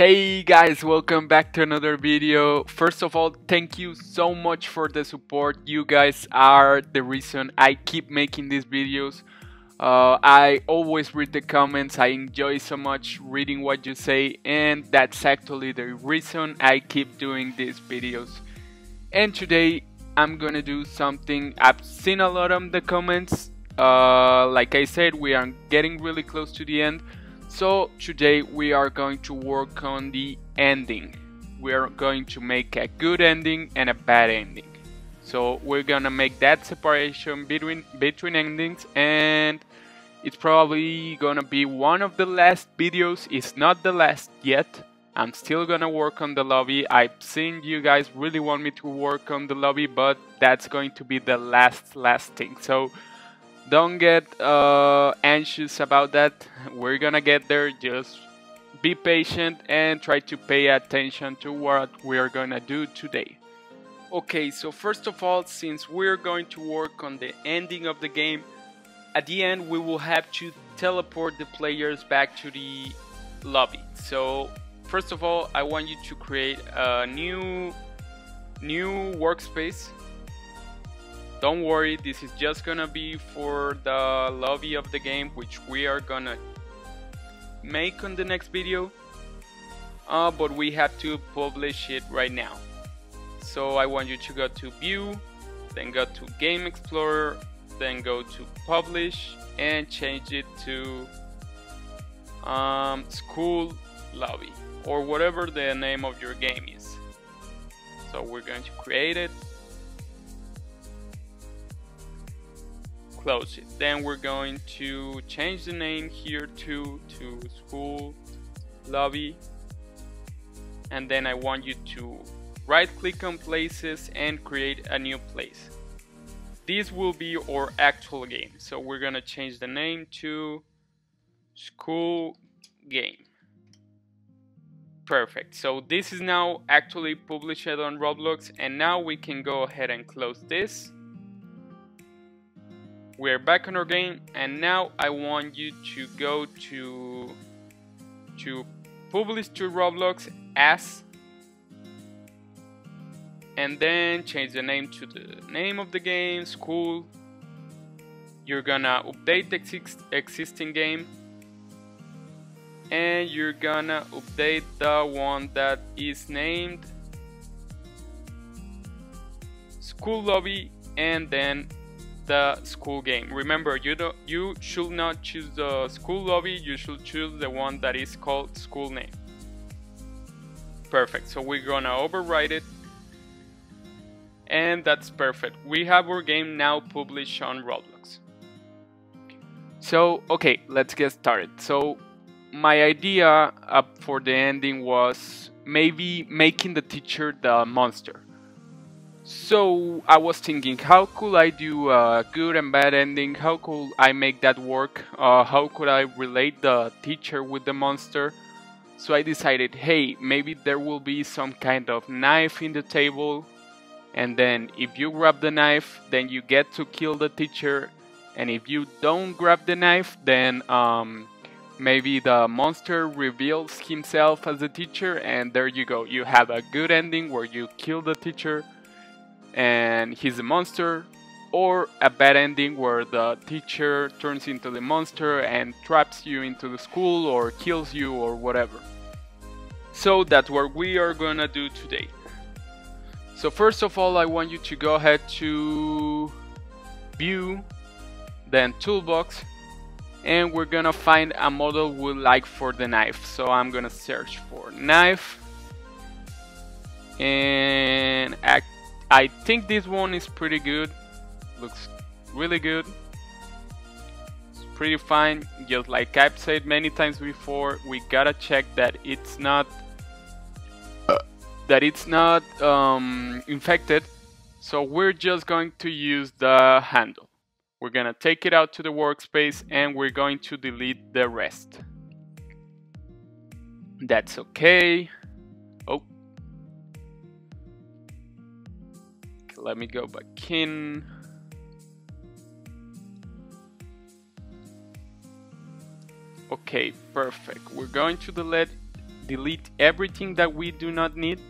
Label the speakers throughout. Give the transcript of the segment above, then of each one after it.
Speaker 1: Hey guys, welcome back to another video. First of all, thank you so much for the support. You guys are the reason I keep making these videos. Uh, I always read the comments, I enjoy so much reading what you say and that's actually the reason I keep doing these videos. And today I'm gonna do something I've seen a lot of the comments. Uh, like I said, we are getting really close to the end. So today we are going to work on the ending. We are going to make a good ending and a bad ending. So we're gonna make that separation between between endings and it's probably gonna be one of the last videos. It's not the last yet. I'm still gonna work on the lobby. I've seen you guys really want me to work on the lobby, but that's going to be the last last thing. So don't get uh, anxious about that. We're gonna get there. Just be patient and try to pay attention to what we are gonna do today. Okay, so first of all, since we're going to work on the ending of the game, at the end we will have to teleport the players back to the lobby. So first of all, I want you to create a new new workspace don't worry, this is just gonna be for the lobby of the game, which we are gonna make on the next video. Uh, but we have to publish it right now. So I want you to go to view, then go to game explorer, then go to publish and change it to um, school lobby or whatever the name of your game is. So we're going to create it close it. Then we're going to change the name here to, to school lobby. And then I want you to right click on places and create a new place. This will be our actual game. So we're gonna change the name to school game. Perfect. So this is now actually published on Roblox and now we can go ahead and close this we're back on our game and now I want you to go to to publish to Roblox as and then change the name to the name of the game, school. You're gonna update the exist existing game and you're gonna update the one that is named school lobby and then the school game. Remember, you don't you should not choose the school lobby, you should choose the one that is called school name. Perfect. So we're gonna override it. And that's perfect. We have our game now published on Roblox. So, okay, let's get started. So, my idea up for the ending was maybe making the teacher the monster. So I was thinking, how could I do a good and bad ending? How could I make that work? Uh, how could I relate the teacher with the monster? So I decided, hey, maybe there will be some kind of knife in the table, and then if you grab the knife, then you get to kill the teacher, and if you don't grab the knife, then um, maybe the monster reveals himself as the teacher, and there you go. You have a good ending where you kill the teacher and he's a monster, or a bad ending where the teacher turns into the monster and traps you into the school or kills you or whatever. So that's what we are gonna do today. So first of all I want you to go ahead to view then toolbox and we're gonna find a model we like for the knife so I'm gonna search for knife and act I think this one is pretty good. Looks really good. It's pretty fine. Just like I've said many times before, we gotta check that it's not that it's not um, infected. So we're just going to use the handle. We're gonna take it out to the workspace and we're going to delete the rest. That's okay. Let me go back in. Okay, perfect. We're going to delete delete everything that we do not need.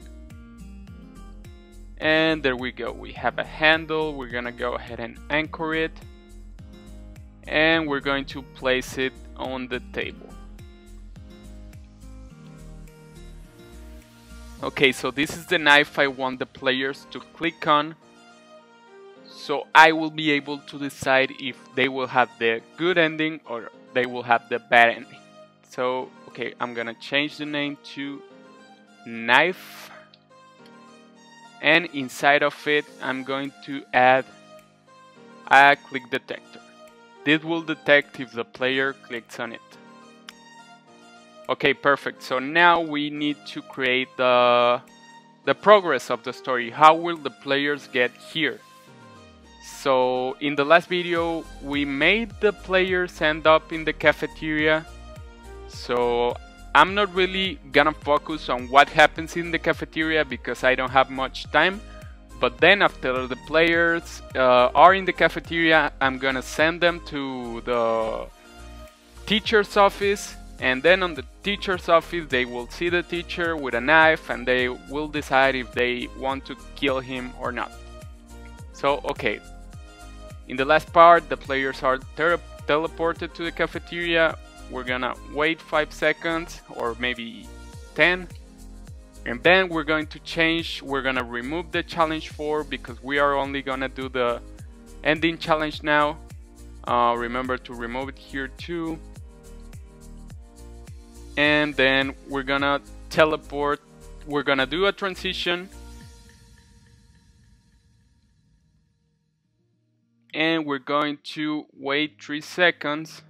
Speaker 1: And there we go. We have a handle. We're gonna go ahead and anchor it. And we're going to place it on the table okay so this is the knife I want the players to click on so I will be able to decide if they will have the good ending or they will have the bad ending so okay I'm gonna change the name to knife and inside of it I'm going to add a click detector. This will detect if the player clicks on it. Okay, perfect. So now we need to create the, the progress of the story. How will the players get here? So in the last video, we made the players end up in the cafeteria. So I'm not really gonna focus on what happens in the cafeteria because I don't have much time. But then after the players uh, are in the cafeteria, I'm gonna send them to the teacher's office and then on the teacher's office they will see the teacher with a knife and they will decide if they want to kill him or not. So okay, in the last part the players are teleported to the cafeteria. We're gonna wait 5 seconds or maybe 10 and then we're going to change we're gonna remove the challenge 4 because we are only gonna do the ending challenge now. Uh, remember to remove it here too and then we're gonna teleport we're gonna do a transition and we're going to wait 3 seconds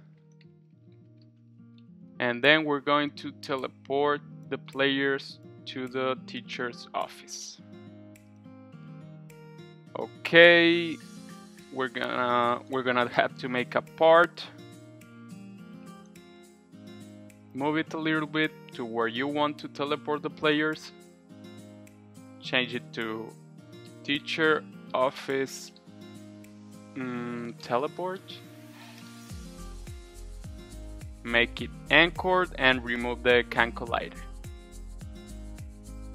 Speaker 1: and then we're going to teleport the players to the teacher's office. Okay, we're gonna we're gonna have to make a part. Move it a little bit to where you want to teleport the players. Change it to teacher office mm, teleport make it anchored and remove the can collider.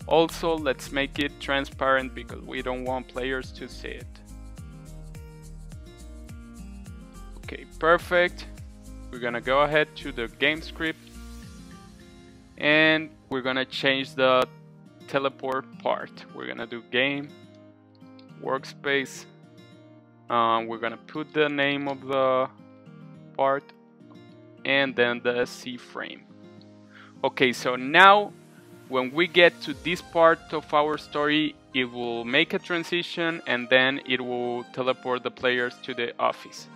Speaker 1: Also, let's make it transparent because we don't want players to see it. Okay, perfect. We're gonna go ahead to the game script and we're gonna change the teleport part. We're gonna do game, workspace. Um, we're gonna put the name of the part and then the C frame. Okay, so now when we get to this part of our story, it will make a transition and then it will teleport the players to the office.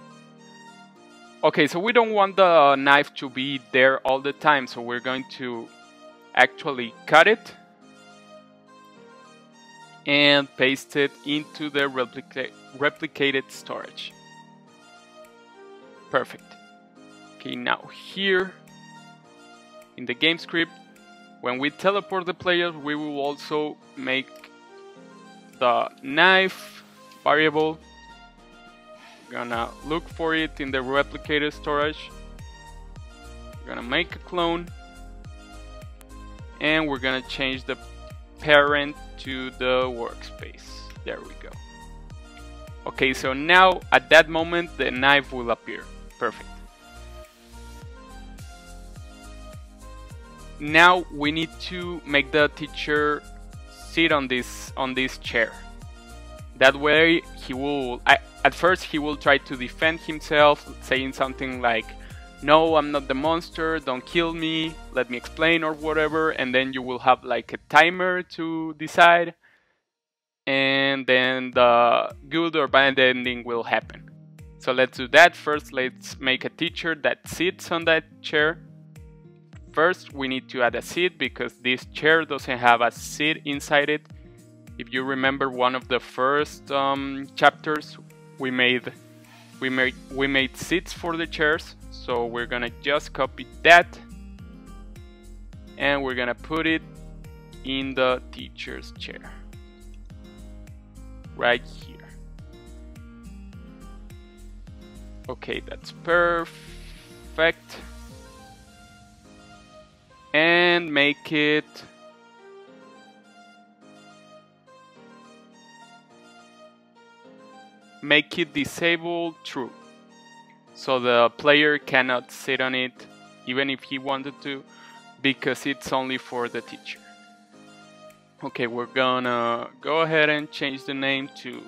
Speaker 1: Okay, so we don't want the knife to be there all the time, so we're going to actually cut it and paste it into the replica replicated storage. Perfect. Okay, now here in the game script, when we teleport the player, we will also make the knife variable. Gonna look for it in the replicated storage. Gonna make a clone and we're gonna change the parent to the workspace. There we go. Okay, so now at that moment the knife will appear. Perfect. now we need to make the teacher sit on this on this chair that way he will I, at first he will try to defend himself saying something like no i'm not the monster don't kill me let me explain or whatever and then you will have like a timer to decide and then the good or bad ending will happen. So let's do that. First let's make a teacher that sits on that chair. First, we need to add a seat because this chair doesn't have a seat inside it. If you remember one of the first um, chapters, we made we made we made seats for the chairs. So we're gonna just copy that and we're gonna put it in the teacher's chair right here. Okay, that's perfect. and make it make it disable true. So the player cannot sit on it even if he wanted to because it's only for the teacher. Okay we're gonna go ahead and change the name to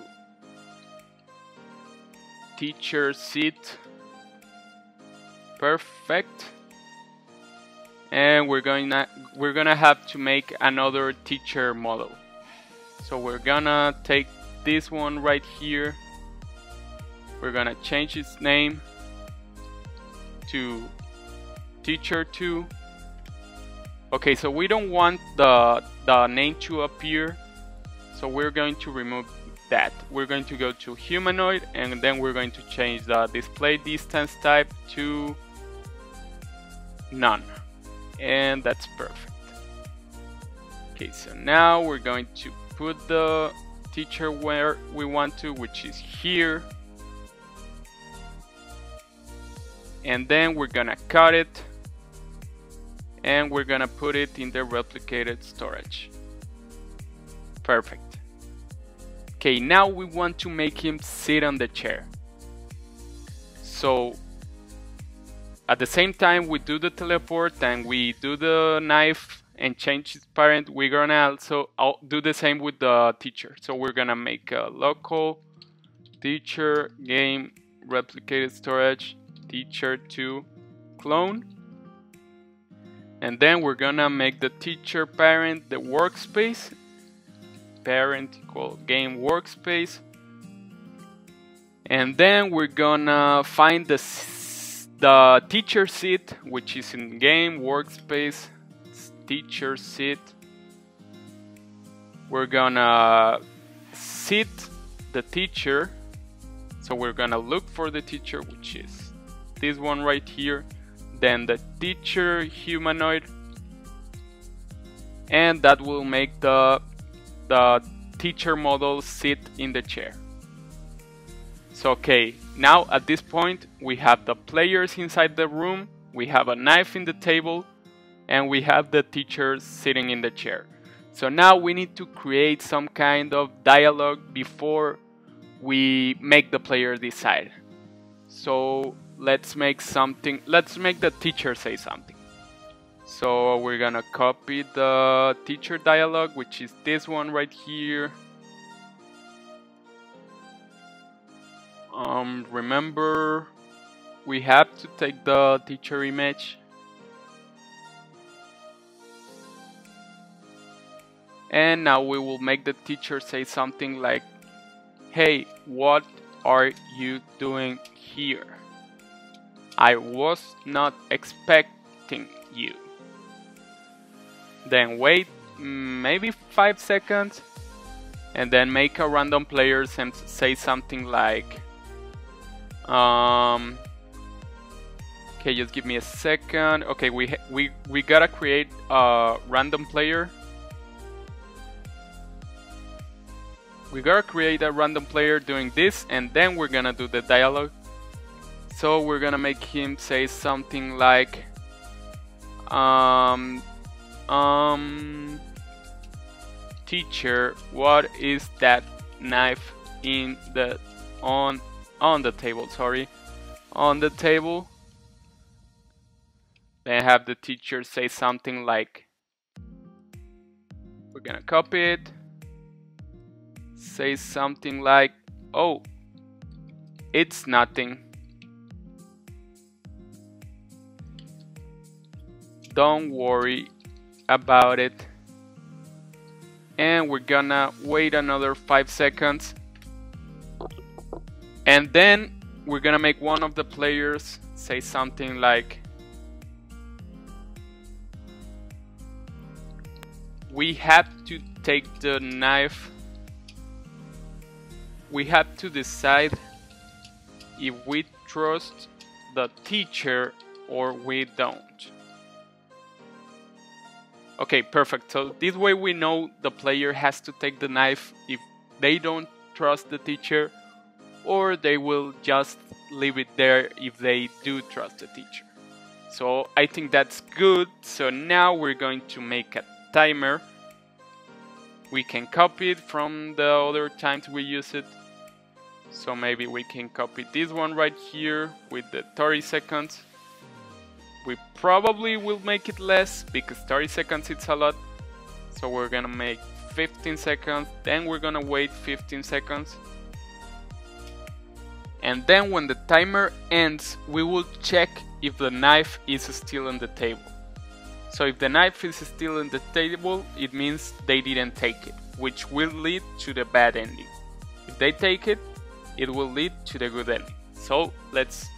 Speaker 1: teacher seat. Perfect. And we're to we're gonna have to make another teacher model. So we're gonna take this one right here we're gonna change its name to teacher 2 okay so we don't want the the name to appear so we're going to remove that. We're going to go to humanoid and then we're going to change the display distance type to none. And that's perfect. Okay so now we're going to put the teacher where we want to which is here and then we're gonna cut it. And we're gonna put it in the replicated storage. Perfect. Okay now we want to make him sit on the chair. So at the same time we do the teleport and we do the knife and change his parent we're gonna also oh, do the same with the teacher. So we're gonna make a local teacher game replicated storage teacher to clone. And then we're gonna make the teacher parent the workspace. Parent equal game workspace. And then we're gonna find the the teacher seat which is in game workspace. Teacher seat. We're gonna sit the teacher. So we're gonna look for the teacher which is this one right here then the teacher humanoid. And that will make the the teacher model sit in the chair. So okay now at this point we have the players inside the room we have a knife in the table and we have the teacher sitting in the chair. So now we need to create some kind of dialogue before we make the player decide. So let's make something let's make the teacher say something. So we're gonna copy the teacher dialogue which is this one right here. Um, remember we have to take the teacher image. And now we will make the teacher say something like hey what are you doing here I was not expecting you. Then wait maybe 5 seconds and then make a random player and say something like um okay just give me a second okay we we we gotta create a random player we gotta create a random player doing this and then we're gonna do the dialogue so we're gonna make him say something like um um teacher what is that knife in the on on the table sorry. On the table then have the teacher say something like we're gonna copy it. Say something like oh it's nothing don't worry about it. And we're gonna wait another five seconds. And then we're gonna make one of the players say something like we have to take the knife. We have to decide if we trust the teacher or we don't Okay, perfect. So this way we know the player has to take the knife if they don't trust the teacher or they will just leave it there if they do trust the teacher. So I think that's good. So now we're going to make a timer. We can copy it from the other times we use it. So maybe we can copy this one right here with the 30 seconds. We probably will make it less because 30 seconds it's a lot. So we're gonna make 15 seconds, then we're gonna wait 15 seconds. And then when the timer ends, we will check if the knife is still on the table. So if the knife is still on the table, it means they didn't take it, which will lead to the bad ending. If they take it, it will lead to the good ending. So let's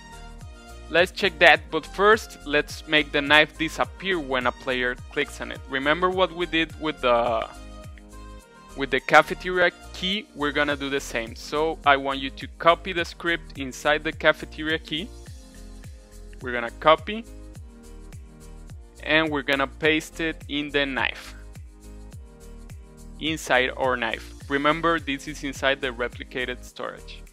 Speaker 1: let's check that, but first let's make the knife disappear when a player clicks on it. Remember what we did with the with the cafeteria key, we're gonna do the same. So I want you to copy the script inside the cafeteria key. We're gonna copy and we're gonna paste it in the knife. Inside our knife. Remember, this is inside the replicated storage.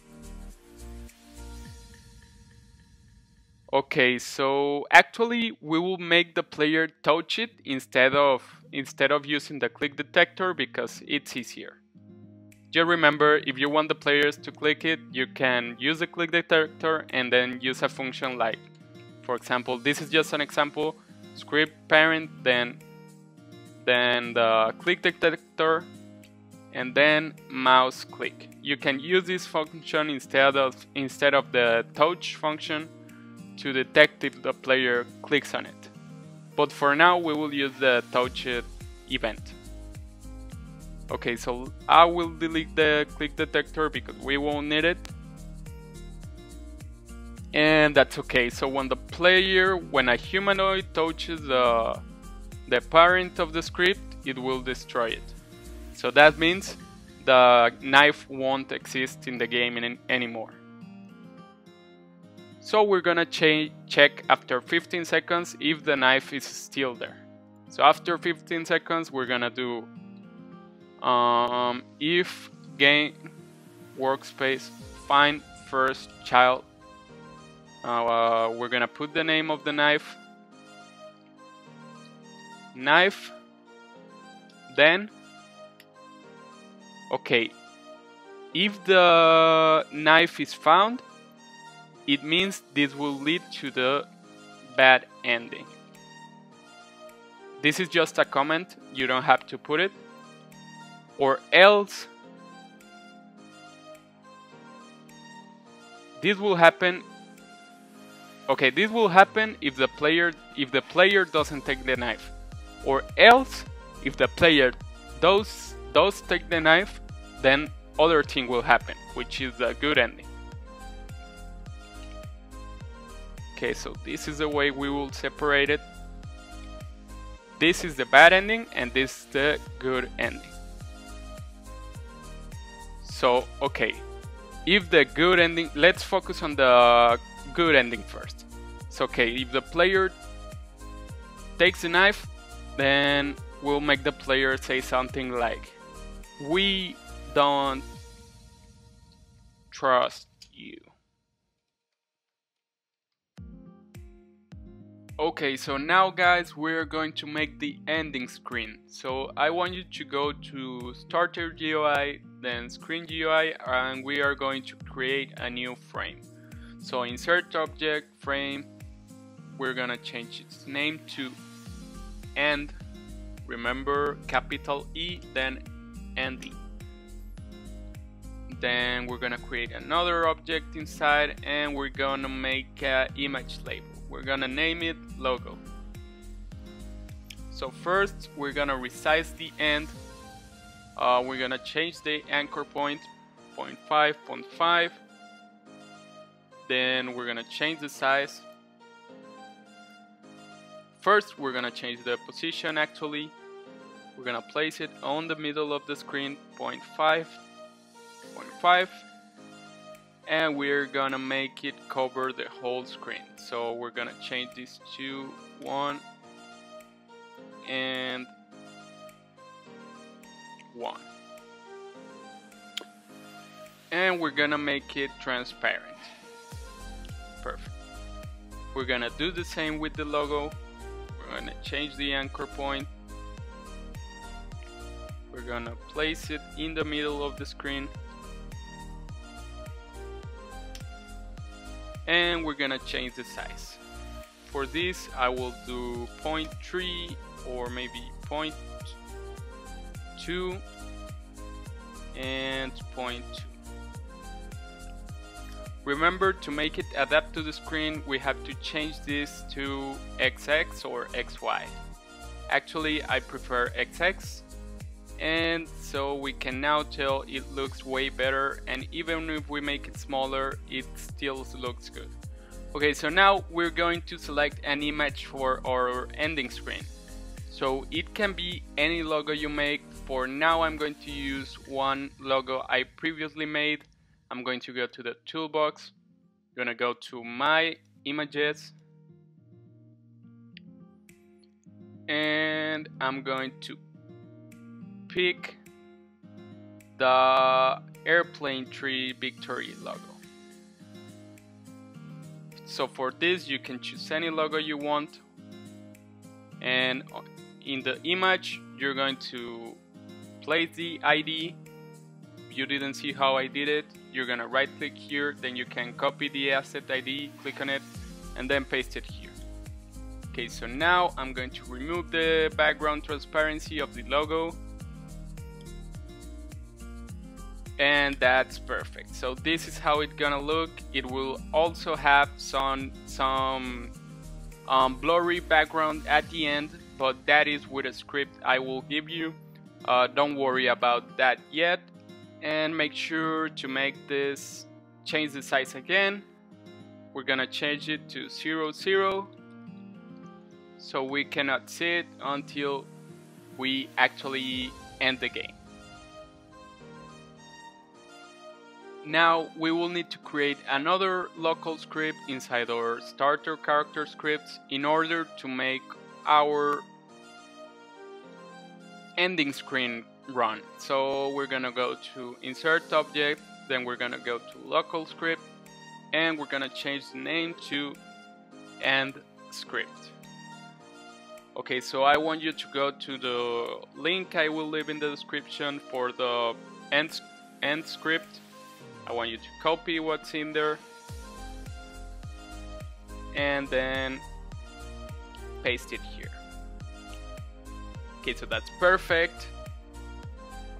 Speaker 1: Okay, so actually we will make the player touch it instead of instead of using the click detector because it's easier. Just remember, if you want the players to click it, you can use the click detector and then use a function like, for example, this is just an example, script parent, then then the click detector, and then mouse click. You can use this function instead of instead of the touch function to detect if the player clicks on it. But for now we will use the Touched event. Okay, so I will delete the click detector because we won't need it. And that's okay. So when the player, when a humanoid touches the, the parent of the script, it will destroy it. So that means the knife won't exist in the game in, anymore. So we're gonna check after 15 seconds if the knife is still there. So after 15 seconds we're gonna do um, if game workspace find first child uh, we're gonna put the name of the knife knife then okay if the knife is found it means this will lead to the bad ending. This is just a comment, you don't have to put it. Or else this will happen okay this will happen if the player if the player doesn't take the knife or else if the player does does take the knife then other thing will happen which is a good ending Okay, so this is the way we will separate it. This is the bad ending and this is the good ending. So, okay, if the good ending, let's focus on the good ending first. So, okay, if the player takes the knife, then we'll make the player say something like, we don't trust you. Okay, so now guys, we're going to make the ending screen. So I want you to go to Starter GUI, then Screen GUI, and we are going to create a new frame. So insert object, frame, we're gonna change its name to end. Remember capital E, then ND. Then we're gonna create another object inside and we're gonna make an image label we're gonna name it logo. So first we're gonna resize the end. Uh, we're gonna change the anchor point 0.5, 0.5. Then we're gonna change the size. First we're gonna change the position actually. We're gonna place it on the middle of the screen 0.5, 0.5 and we're gonna make it cover the whole screen. So we're gonna change this to 1 and 1 and we're gonna make it transparent. Perfect. We're gonna do the same with the logo. We're gonna change the anchor point. We're gonna place it in the middle of the screen and we're gonna change the size. For this I will do 0.3 or maybe 0.2 and 0.2 Remember to make it adapt to the screen we have to change this to XX or XY. Actually I prefer XX and so we can now tell it looks way better and even if we make it smaller it still looks good. Okay so now we're going to select an image for our ending screen. So it can be any logo you make. For now I'm going to use one logo I previously made I'm going to go to the toolbox I'm gonna go to my images and I'm going to pick the airplane tree victory logo. So for this you can choose any logo you want. And in the image you're going to place the ID you didn't see how I did it you're gonna right click here. Then you can copy the asset ID click on it and then paste it here. Okay so now I'm going to remove the background transparency of the logo and that's perfect. So this is how it's gonna look. It will also have some some um, blurry background at the end but that is with a script I will give you. Uh, don't worry about that yet. And make sure to make this change the size again. We're gonna change it to 0 0 so we cannot see it until we actually end the game now we will need to create another local script inside our starter character scripts in order to make our ending screen run. So we're gonna go to insert object, then we're gonna go to local script, and we're gonna change the name to end script. Okay, so I want you to go to the link I will leave in the description for the end, end script. I want you to copy what's in there and then paste it here. Okay, so that's perfect.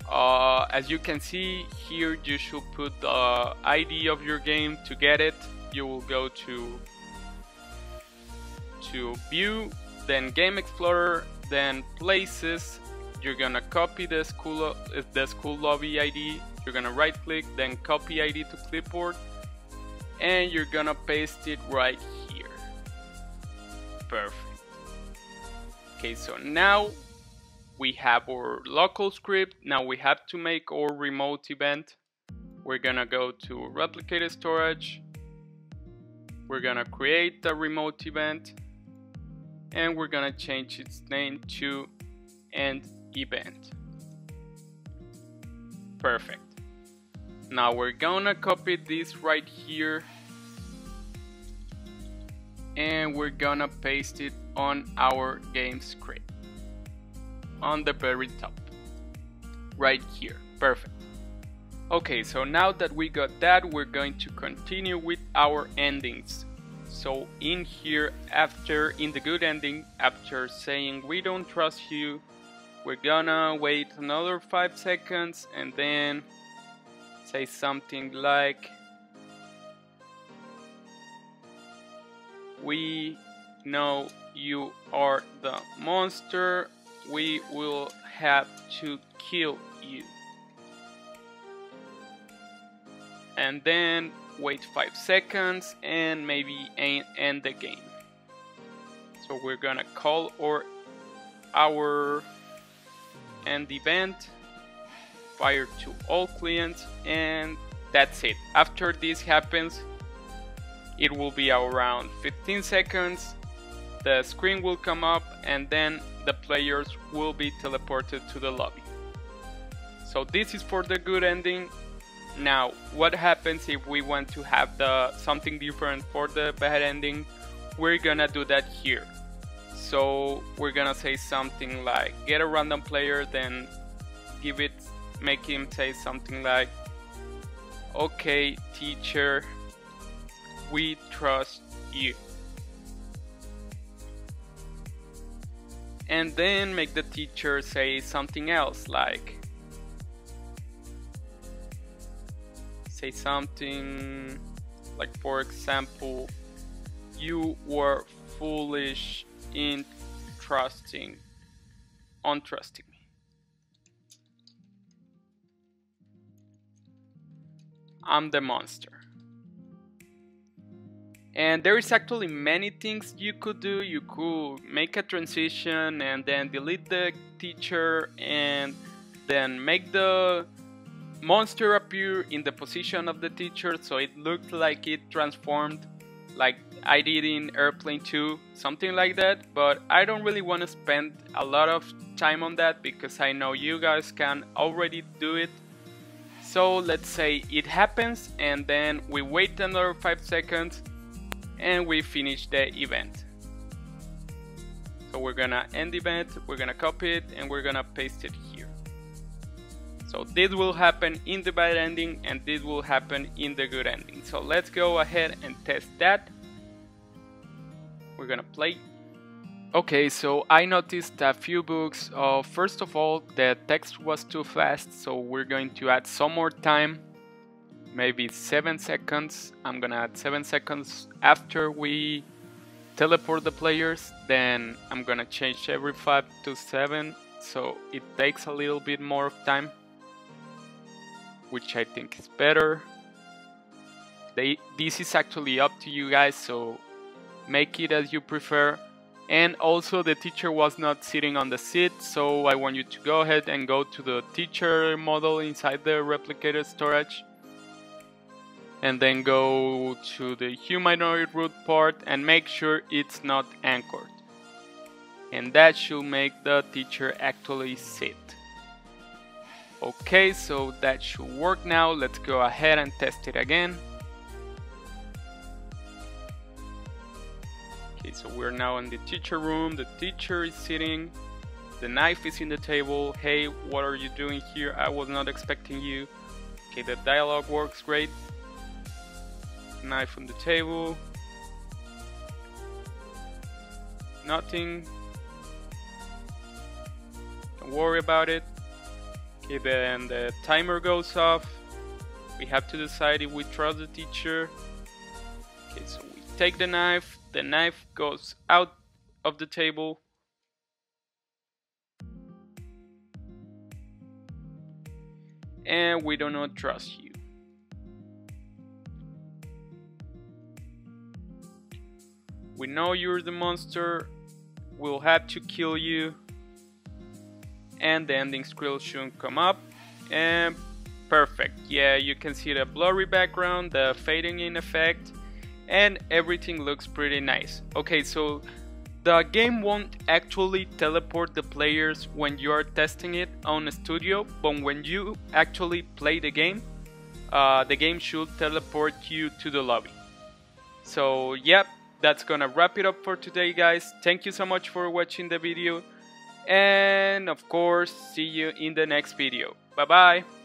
Speaker 1: Uh, as you can see here you should put the ID of your game to get it you will go to to view then game explorer then places you're gonna copy the school the school lobby ID you're gonna right click then copy ID to clipboard and you're gonna paste it right here perfect okay so now we have our local script. Now we have to make our remote event. We're gonna go to replicated storage. We're gonna create the remote event and we're gonna change its name to end event. Perfect. Now we're gonna copy this right here and we're gonna paste it on our game script on the very top. Right here. Perfect. Okay, so now that we got that, we're going to continue with our endings. So in here, after, in the good ending, after saying we don't trust you, we're gonna wait another 5 seconds and then say something like We know you are the monster we will have to kill you. And then wait 5 seconds and maybe end the game. So we're gonna call or our end event, to all clients, and that's it. After this happens, it will be around 15 seconds, the screen will come up and then the players will be teleported to the lobby. So this is for the good ending. Now, what happens if we want to have the something different for the bad ending? we're gonna do that here. So we're gonna say something like get a random player, then give it, make him say something like, okay, teacher, we trust you. And then make the teacher say something else like, say something like for example you were foolish in trusting untrusting I'm the monster. And there is actually many things you could do. You could make a transition and then delete the teacher and then make the monster appear in the position of the teacher. So it looked like it transformed like I did in Airplane 2, something like that, but I don't really want to spend a lot of time on that because I know you guys can already do it. So let's say it happens and then we wait another 5 seconds and we finish the event. So we're gonna end the event, we're gonna copy it and we're gonna paste it here. So this will happen in the bad ending and this will happen in the good ending. So let's go ahead and test that. We're gonna play. Okay, so I noticed a few bugs. Uh, first of all, the text was too fast, so we're going to add some more time. Maybe 7 seconds. I'm gonna add 7 seconds after we teleport the players. Then I'm gonna change every 5 to 7, so it takes a little bit more of time which I think is better. They, this is actually up to you guys, so make it as you prefer. And also the teacher was not sitting on the seat, so I want you to go ahead and go to the teacher model inside the replicated storage. And then go to the humanoid root part and make sure it's not anchored. And that should make the teacher actually sit. Okay, so that should work now. Let's go ahead and test it again. Okay, so we're now in the teacher room. The teacher is sitting. The knife is in the table. Hey, what are you doing here? I was not expecting you. Okay, the dialogue works great. Knife on the table. Nothing. Don't worry about it. Okay, then the timer goes off. We have to decide if we trust the teacher. Okay, so we take the knife. The knife goes out of the table. And we do not trust you. We know you're the monster. We'll have to kill you and the ending scroll should come up and perfect yeah you can see the blurry background the fading in effect and everything looks pretty nice. Okay so the game won't actually teleport the players when you are testing it on studio but when you actually play the game uh, the game should teleport you to the lobby. So yep that's gonna wrap it up for today guys. Thank you so much for watching the video. And of course see you in the next video. Bye bye